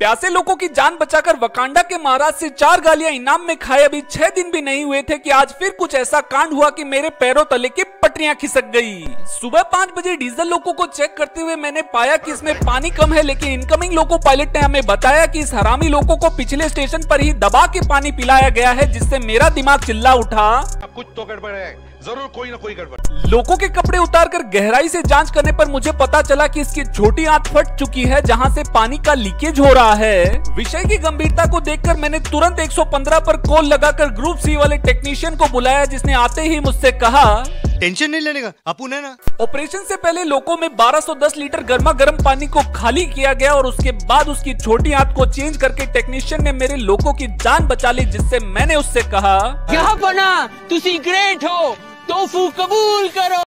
प्यासे लोगों की जान बचाकर वकांडा के महाराज से चार गालियाँ इनाम में खाए। अभी छह दिन भी नहीं हुए थे कि आज फिर कुछ ऐसा कांड हुआ कि मेरे पैरों तले की पटरियाँ खिसक गई। सुबह पाँच बजे डीजल लोगों को चेक करते हुए मैंने पाया कि इसमें पानी कम है लेकिन इनकमिंग लोको पायलट ने हमें बताया कि इस हरामी लोगों को पिछले स्टेशन पर ही दबा के पानी पिलाया गया है जिससे मेरा दिमाग चिल्ला उठा। कुछ तो गड़बड़ है। ज़रूर कोई ना कोई गड़बड़। लोगों के कपड़े उतार कर गहराई से जाँच करने पर मुझे पता चला कि इसकी छोटी आंत फट चुकी है जहाँ से पानी का लीकेज हो रहा है। विषय की गंभीरता को देखकर मैंने तुरंत 115 पर कॉल लगाकर ग्रुप सी वाले टेक्नीशियन को बुलाया जिसने आते ही मुझसे कहा टेंशन नहीं लेने का अपुन है ना। ऑपरेशन से पहले लोगों में 1210 लीटर गर्मा गर्म पानी को खाली किया गया और उसके बाद उसकी छोटी आंत को चेंज करके टेक्नीशियन ने मेरे लोगों की जान बचा ली जिससे मैंने उससे कहा यहाँ बना तुसी ग्रेट हो तो कबूल करो।